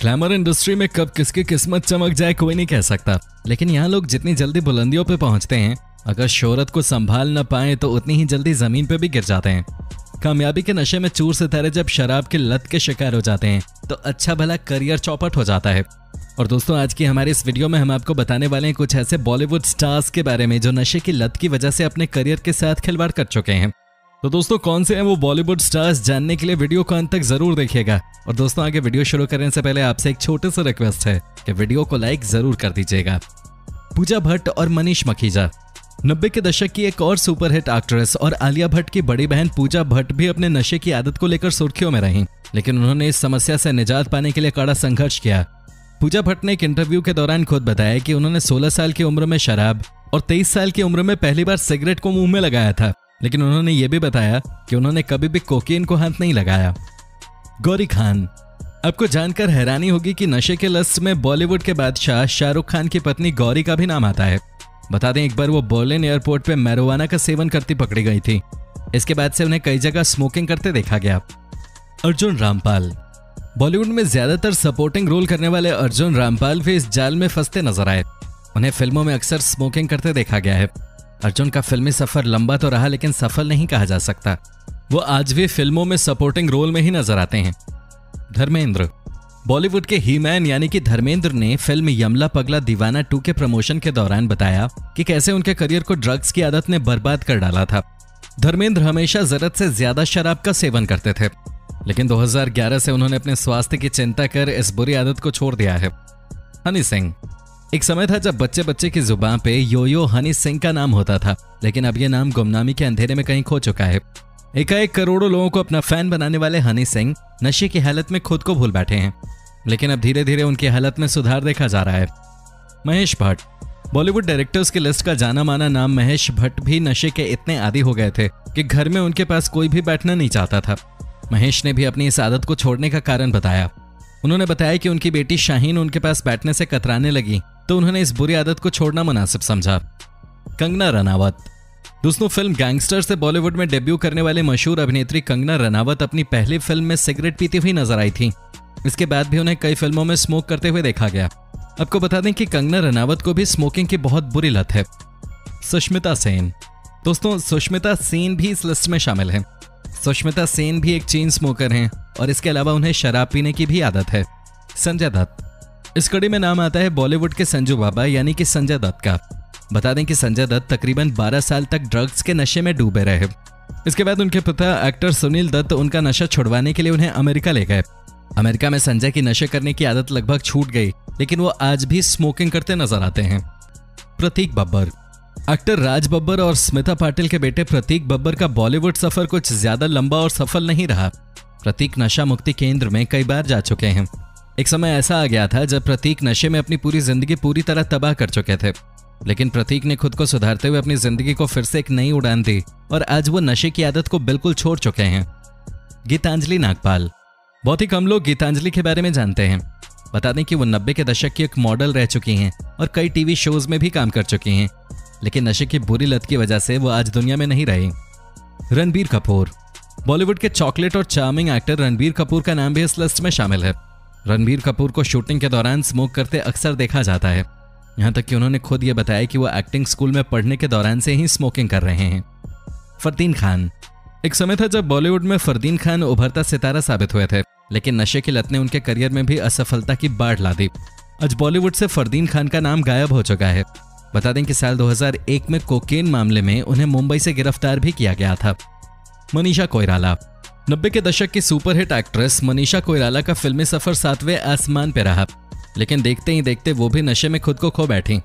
Glamour industry में कब किसकी किस्मत चमक जाए कोई नहीं कह सकता। लेकिन यहाँ लोग जितनी जल्दी बुलंदियों पे पहुँचते हैं, अगर शोहरत को संभाल न पाए तो उतनी ही जल्दी ज़मीन पे भी गिर जाते हैं। कामयाबी के नशे में चूर सितारे जब शराब की लत के शिकार हो जाते हैं तो अच्छा भला करियर चौपट हो जाता है। और दोस्तों, आज की हमारे इस वीडियो में हम आपको बताने वाले हैं कुछ ऐसे बॉलीवुड स्टार्स के बारे में, जो नशे की लत की वजह से अपने करियर के साथ खिलवाड़ कर चुके हैं। तो दोस्तों, कौन से हैं वो बॉलीवुड स्टार्स जानने के लिए वीडियो को अंत तक ज़रूर देखिएगा। और दोस्तों, आगे वीडियो शुरू करने से पहले आपसे एक छोटे सा रिक्वेस्ट है कि वीडियो को लाइक ज़रूर कर दीजिएगा। पूजा भट्ट और मनीष मखीजा। नब्बे के दशक की एक और सुपरहिट एक्ट्रेस और आलिया भट्ट की बड़ी बहन पूजा भट्ट भी अपने नशे की आदत को लेकर सुर्खियों में रहीं, लेकिन उन्होंने इस समस्या से निजात पाने के लिए कड़ा संघर्ष किया। पूजा भट्ट ने एक इंटरव्यू के दौरान खुद बताया कि उन्होंने 16 साल की उम्र में शराब और 23 साल की उम्र में पहली बार सिगरेट को मुँह में लगाया था। लेकिन उन्होंने ये भी बताया कि उन्होंने कभी भी कोकेन को हाथ नहीं लगाया। गौरी खान, आपको जानकर हैरानी होगी कि नशे के लस्ट में बॉलीवुड के बादशाह शाहरुख खान की पत्नी गौरी का भी नाम आता है। बता दें, एक बार वो बर्लिन एयरपोर्ट पे मैरोवाना का सेवन करती पकड़ी गई थी। इसके बाद से उन्हें कई जगह स्मोकिंग करते देखा गया। अर्जुन रामपाल, बॉलीवुड में ज़्यादातर सपोर्टिंग रोल करने वाले अर्जुन रामपाल भी इस जाल में फंसते नज़र आए। उन्हें फ़िल्मों में अक्सर स्मोकिंग करते देखा गया है। अर्जुन का फिल्मी सफ़र लंबा तो रहा, लेकिन सफल नहीं कहा जा सकता। वो आज भी फ़िल्मों में सपोर्टिंग रोल में ही नज़र आते हैं। धर्मेंद्र। बॉलीवुड के ही मैन यानी कि धर्मेंद्र ने फ़िल्म यमला पगला दीवाना टू के प्रमोशन के दौरान बताया कि कैसे उनके करियर को ड्रग्स की आदत ने बर्बाद कर डाला था। धर्मेंद्र हमेशा ज़रूरत से ज़्यादा शराब का सेवन करते थे। लेकिन 2011 से उन्होंने अपने स्वास्थ्य की चिंता कर इस बुरी आदत को छोड़ दिया है। हनी सिंह। एक समय था जब बच्चे बच्चे की ज़ुबान पे यो यो हनी सिंह का नाम होता था, लेकिन अब यह नाम गुमनामी के अंधेरे में कहीं खो चुका है। एकाएक करोड़ों लोगों को अपना फ़ैन बनाने वाले हनी सिंह नशे की हालत में खुद को भूल बैठे हैं, लेकिन अब धीरे धीरे उनकी हालत में सुधार देखा जा रहा है। महेश भट्ट, बॉलीवुड डायरेक्टर्स की लिस्ट का जाना माना नाम महेश भट्ट भी नशे के इतने आदि हो गए थे कि घर में उनके पास कोई भी बैठना नहीं चाहता था। महेश ने भी अपनी इस आदत को छोड़ने का कारण बताया। उन्होंने बताया कि उनकी बेटी शाहीन उनके पास बैठने से कतराने लगी तो उन्होंने इस बुरी आदत को छोड़ना मुनासिब समझा। कंगना रनावत। दोस्तों, फ़िल्म गैंगस्टर से बॉलीवुड में डेब्यू करने वाले मशहूर अभिनेत्री कंगना रनावत अपनी पहली फ़िल्म में सिगरेट पीती हुई नज़र आई थी। इसके बाद भी उन्हें कई फ़िल्मों में स्मोक करते हुए देखा गया। आपको बता दें कि कंगना रनावत को भी स्मोकिंग की बहुत बुरी लत है। सुष्मिता सेन। दोस्तों, सुष्मिता सेन भी इस लिस्ट में शामिल है। सुष्मिता सेन भी एक चेन स्मोकर हैं और इसके अलावा उन्हें शराब पीने की भी आदत है। संजय दत्त। इस कड़ी में नाम आता है बॉलीवुड के संजू बाबा, यानी कि संजय दत्त का। बता दें कि संजय दत्त तकरीबन 12 साल तक ड्रग्स के नशे में डूबे रहे। इसके बाद उनके पिता एक्टर सुनील दत्त उनका नशा छुड़वाने के लिए उन्हें अमेरिका ले गए। अमेरिका में संजय की नशे करने की आदत लगभग छूट गई, लेकिन वो आज भी स्मोकिंग करते नज़र आते हैं। प्रतीक बब्बर। एक्टर राज बब्बर और स्मिता पाटिल के बेटे प्रतीक बब्बर का बॉलीवुड सफ़र कुछ ज़्यादा लंबा और सफल नहीं रहा। प्रतीक नशा मुक्ति केंद्र में कई बार जा चुके हैं। एक समय ऐसा आ गया था जब प्रतीक नशे में अपनी पूरी ज़िंदगी पूरी तरह तबाह कर चुके थे। लेकिन प्रतीक ने खुद को सुधारते हुए अपनी ज़िंदगी को फिर से एक नई उड़ान दी और आज वो नशे की आदत को बिल्कुल छोड़ चुके हैं। गीतांजलि नागपाल। बहुत ही कम लोग गीतांजलि के बारे में जानते हैं। बता दें कि वो नब्बे के दशक की एक मॉडल रह चुकी हैं और कई टीवी शोज़ में भी काम कर चुकी हैं। लेकिन नशे की बुरी लत की वजह से वो आज दुनिया में नहीं रही। रणबीर कपूर। बॉलीवुड के चॉकलेट और चार्मिंग एक्टर रणबीर कपूर का नाम भी इस लिस्ट में शामिल है। रणबीर कपूर को शूटिंग के दौरान स्मोक करते अक्सर देखा जाता है। यहाँ तक कि उन्होंने खुद ये बताया कि वो एक्टिंग स्कूल में पढ़ने के दौरान से ही स्मोकिंग कर रहे हैं। फरदीन खान। एक समय था जब बॉलीवुड में फरदीन खान उभरता सितारा साबित हुए थे, लेकिन नशे की लत ने उनके करियर में भी असफलता की बाढ़ ला दी। आज बॉलीवुड से फरदीन खान का नाम गायब हो चुका है। बता दें कि साल 2001 में कोकेन मामले में उन्हें मुंबई से गिरफ़्तार भी किया गया था। मनीषा कोयराला नब्बे के दशक की सुपरहिट एक्ट्रेस मनीषा कोयराला का फिल्मी सफ़र सातवें आसमान पे रहा। लेकिन देखते ही देखते वो भी नशे में खुद को खो बैठी।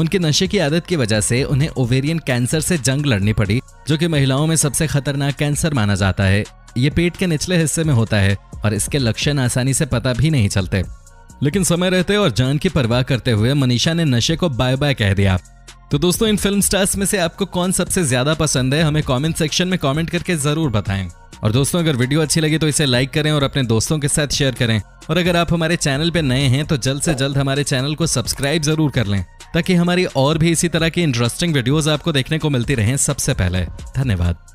उनकी नशे की आदत की वजह से उन्हें ओवेरियन कैंसर से जंग लड़नी पड़ी, जो कि महिलाओं में सबसे खतरनाक कैंसर माना जाता है। ये पेट के निचले हिस्से में होता है और इसके लक्षण आसानी से पता भी नहीं चलते। लेकिन समय रहते और जान की परवाह करते हुए मनीषा ने नशे को बाय बाय कह दिया। तो दोस्तों, इन फ़िल्म स्टार्स में से आपको कौन सबसे ज़्यादा पसंद है, हमें कमेंट सेक्शन में कमेंट करके ज़रूर बताएँ। और दोस्तों, अगर वीडियो अच्छी लगी तो इसे लाइक करें और अपने दोस्तों के साथ शेयर करें। और अगर आप हमारे चैनल पे नए हैं तो जल्द से जल्द हमारे चैनल को सब्सक्राइब ज़रूर कर लें, ताकि हमारी और भी इसी तरह की इंटरेस्टिंग वीडियोस आपको देखने को मिलती रहें सबसे पहले। धन्यवाद।